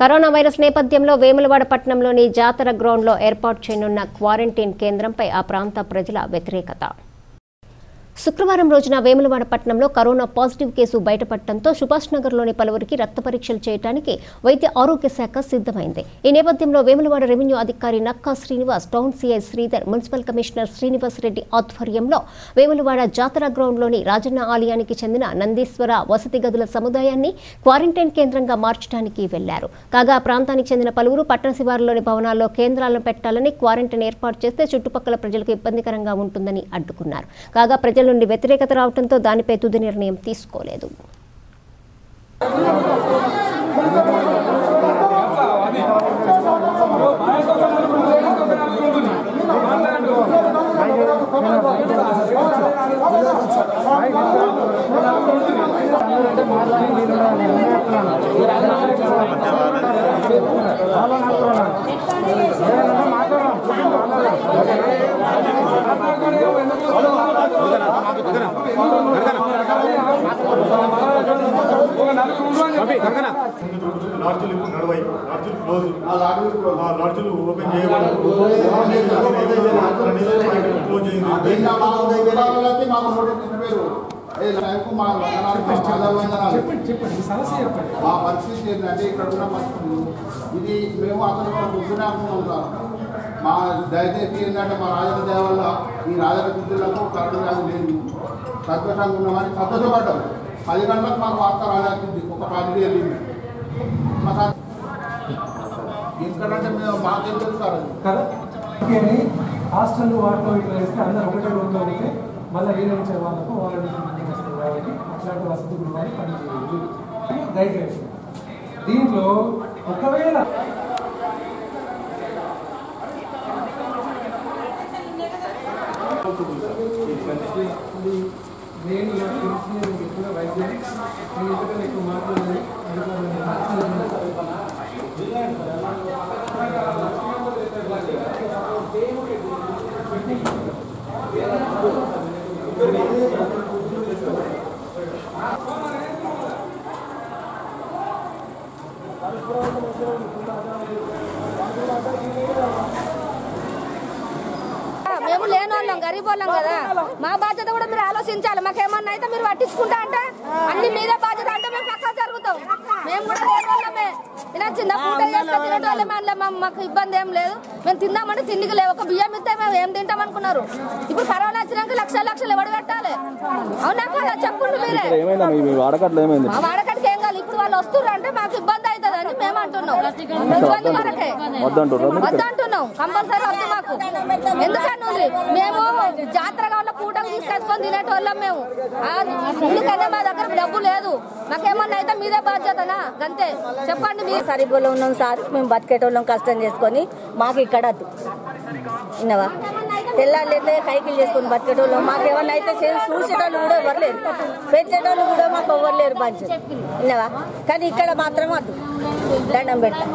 Corona virus నేపథ్యంలో వేములవాడ పట్టణంలోని జాతర గ్రౌండ్లో ఏర్పాటు చేయనున్న క్వారంటైన్ కేంద్రంపై ఆ ప్రాంత ప్రజల వ్యతిరేకత. శుక్రవారం రోజున వేములవాడ పట్టణంలో కరోనా పాజిటివ్ కేసు బయటపడటంతో సుభాష్ నగర్లోని పలువురికి రక్త పరీక్షలు చేయడానికి వైద్య ఆరోగ్య శాఖ సిద్ధమైంది. ఈ నేపథ్యంలో వేములవాడ రెవెన్యూ అధికారి Nakka Srinivas town CI Sridhar municipal commissioner Srinivas Reddy ఆధ్వర్యంలో వేములవాడ జాతర గ్రౌండ్లోని రాజన్న ఆలయానికి చెందిన నందీశ్వర వసతి గదుల సముదాయాన్ని క్వారంటైన్ కేంద్రంగా మార్చడానికి వెళ్ళారు. కాగా ప్రాంతానికి చెందిన పలువురు పట్టణ శివారులోని భవనాల్లో కేంద్రాలను పెట్టాలని క్వారంటైన్ ఏర్పాటు చేస్తే చుట్టుపక్కల ప్రజలకు ఇబ్బందికరంగా ఉంటుందని అడ్డుకున్నారు. కాగా ప్రజలు నుండి వ్యతిరేకత రావడంతో దానిపై తుది నిర్ణయం తీసుకోలేదు. లాడ్జులు ఇప్పుడు నడవాయి లాడ్జులు క్లోజ్ ఆ లాడ్జులు ఓపెన్ చేయబడదు క్లోజ్ చేయండి అయింది మా పరిస్థితి ఏంటంటే ఇక్కడ ఉన్న పరిస్థితులు ఇది మేము అసలు గుర్తునాకుండా ఉంటాం మా దయచేసి ఏంటంటే మా రాజన్న దయ వల్ల ఈ రాజన్న బుద్ధులకు కరెంటు వ్యాధి లేదు సంతోషంగా ఉన్నామని సంతోషపడ్డాం పది గంటలకు మాకు వార్త రాజాకింది ఒక పది వెళ్ళింది మా ఎందుకంటే మేము మాకేం తెలుసు కదా? హాస్టల్ వాటిలో ఇట్లా వేస్తే అందరూ ఒకటే రూమ్లో ఉంటే మళ్ళీ వేరే వచ్చే వాళ్ళకు వాళ్ళ మీటింగ్ వస్తుంది కాబట్టి అట్లాంటి వసతి గృహాలు పనిచేయదు గైడ్ లైన్స్ దీంట్లో ఒకవేళ నేను తెలిసిన మీకు మేము లేని వాళ్ళం గరీబ్ వాళ్ళం కదా. మా బాధ్యత కూడా మీరు ఆలోచించాలి. మాకేమన్నా అయితే మీరు పట్టించుకుంటా అంటే అన్ని మీదే బాధ్యత అంటే మేము పక్కా జరుగుతాం. మేము కూడా లేని వాళ్ళమే ఇలా చిన్న పూట మా- మాకు ఇబ్బంది ఏం లేదు. మేము తిందామంటే తిండికి లేవు. ఒక బియ్యం ఇస్తే మేము ఏం తింటాం అనుకున్నారు ఇప్పుడు కరోనా వచ్చినాక లక్షల లక్షలు ఎవడు పెట్టాలి అవునా కదా? చెప్పండి మీరే. ఏం కాదు. ఇప్పుడు వాళ్ళు వస్తున్నారు అంటే మాకు ఇబ్బంది అవుతుంది అని మేము అంటున్నాం? వద్దంటున్నాం. కంపల్సరీ వద్దు మాకు. మేము జాతర కావాల కూటమి తీసుకొచ్చుకొని తినేటోళ్ళం మేము. ఎందుకంటే మా దగ్గర డబ్బు లేదు. మాకేమన్నా అయితే మీదే బాధ్యతనా? అంతే. చెప్పండి మీరు. సరిపోలో ఉన్నాం సార్. మేము బతికేటోళ్ళం కష్టం చేసుకొని మాకు ఇక్కడ విన్నవా? తెల్లారితే సైకిల్ కైకిలు చేసుకొని బతికేటోళ్ళం. మాకేమన్నా అయితే చూసేటోళ్ళు కూడా ఎవరు లేరు. పెంచేటోళ్ళు కూడా మాకు ఎవరు లేరు పంచు విన్నవా? కానీ ఇక్కడ మాత్రం వద్దు దండం పెట్టాం